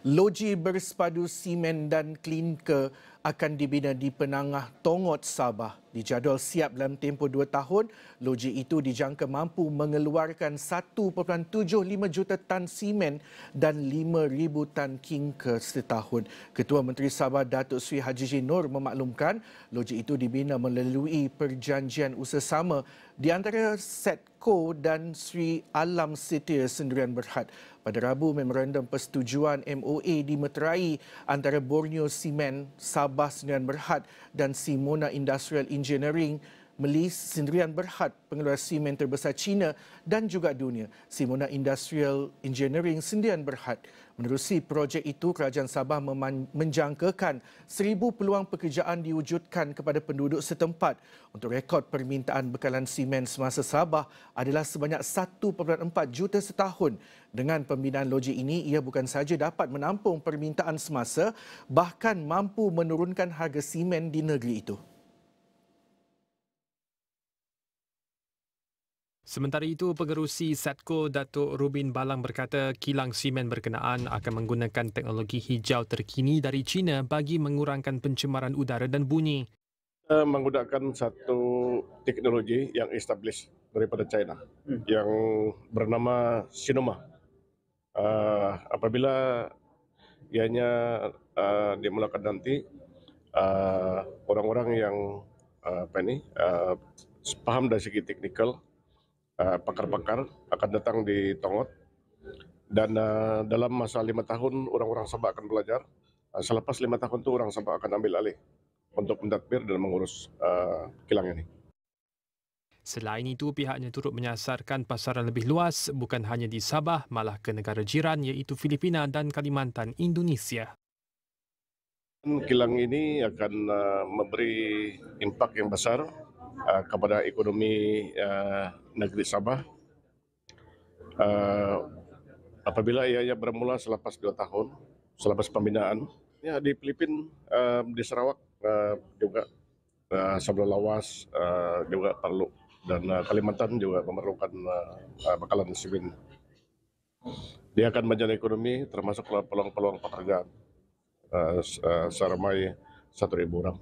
Loji bersepadu simen dan klinker akan dibina di Penangah Tongot Sabah. Dijadual siap dalam tempoh dua tahun, loji itu dijangka mampu mengeluarkan 1.75 juta tan simen dan 5,000 tan klinker setahun. Ketua Menteri Sabah Datuk Sri Haji Nur memaklumkan loji itu dibina melalui perjanjian usaha sama di antara Setco dan Sri Alam Siti Sendirian Berhad. Pada Rabu, memorandum persetujuan MOA dimeterai antara Borneo Cement, Sabah Sendirian Berhad dan Simona Industrial Engineering Melis Sendirian Berhad pengeluar simen terbesar China dan juga dunia. Simona Industrial Engineering Sendirian Berhad. Menerusi projek itu, Kerajaan Sabah menjangkakan seribu peluang pekerjaan diwujudkan kepada penduduk setempat. Untuk rekod permintaan bekalan simen semasa Sabah adalah sebanyak 1.4 juta setahun. Dengan pembinaan loji ini, ia bukan sahaja dapat menampung permintaan semasa, bahkan mampu menurunkan harga simen di negeri itu. Sementara itu, pengerusi Satco Datuk Rubin Balang berkata kilang simen berkenaan akan menggunakan teknologi hijau terkini dari China bagi mengurangkan pencemaran udara dan bunyi. Kita menggunakan satu teknologi yang established daripada China hmm. yang bernama Sinoma. Uh, apabila ianya uh, dimulakan nanti, uh, orang-orang yang uh, apa ini, uh, paham dari segi teknikal Uh, pakar-pakar akan datang di Tongot dan uh, dalam masa lima tahun orang-orang Sabah akan belajar. Uh, selepas lima tahun itu orang Sabah akan ambil alih untuk mendakbir dan mengurus uh, kilang ini. Selain itu, pihaknya turut menyasarkan pasaran lebih luas bukan hanya di Sabah malah ke negara jiran iaitu Filipina dan Kalimantan, Indonesia. Kilang ini akan uh, memberi impak yang besar uh, kepada ekonomi uh, negeri Sabah. Uh, apabila ia bermula selepas dua tahun, selepas pembinaan, ya di Filipina, uh, di Sarawak uh, juga uh, Sabla Lawas uh, juga perlu dan uh, Kalimantan juga memerlukan uh, bakalan simen. Dia akan menjadi ekonomi termasuk peluang-peluang pekerjaan uh, uh, seramai satu ribu orang.